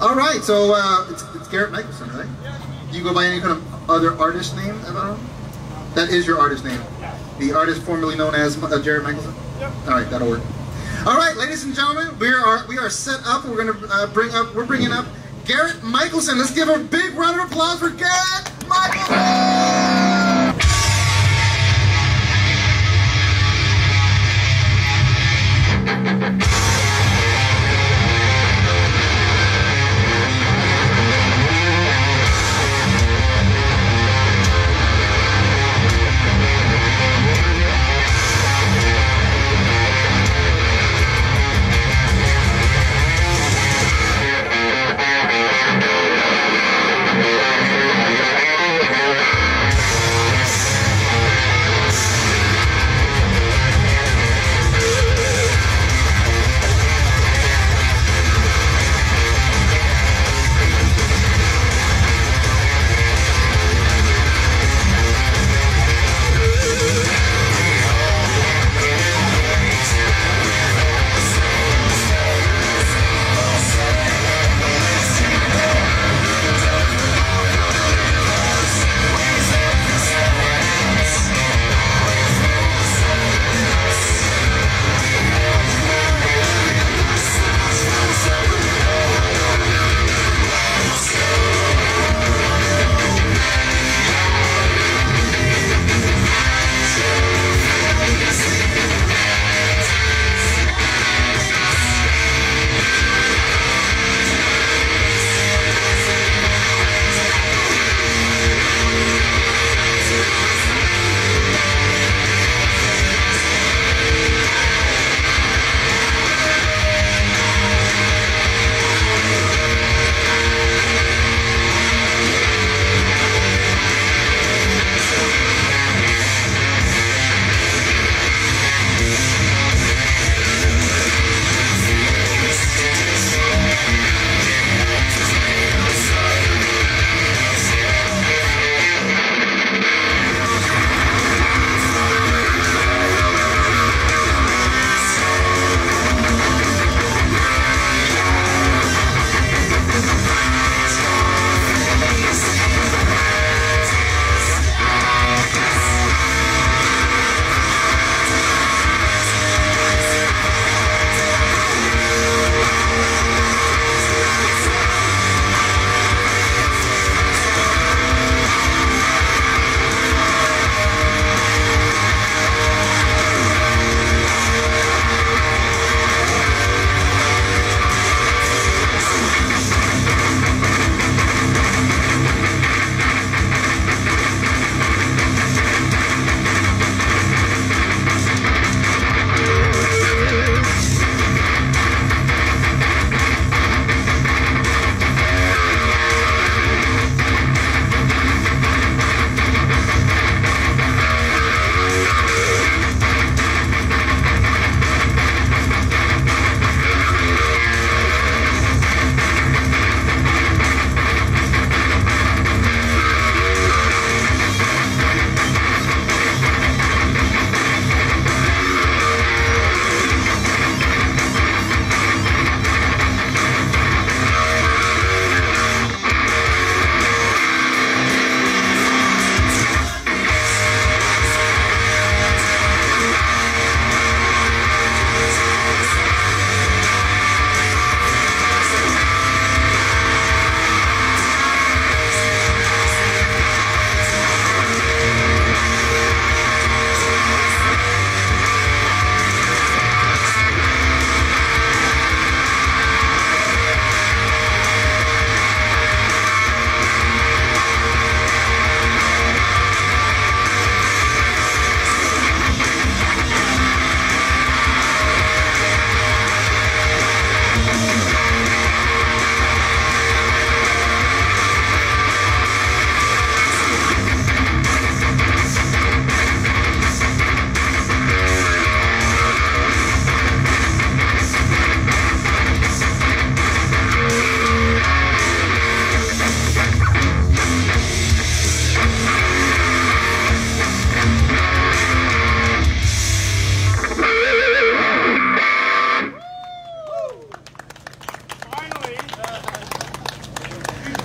All right, so uh, it's, it's Garrett Michelson, right? Do you go by any kind of other artist name at all? That is your artist name. The artist formerly known as uh, Jared Michelson. All right, that'll work. All right, ladies and gentlemen, we are we are set up. We're gonna uh, bring up. We're bringing up Garrett Michelson. Let's give a big round of applause for Garrett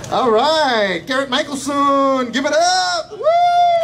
All right, Garrett Michelson, give it up. Woo!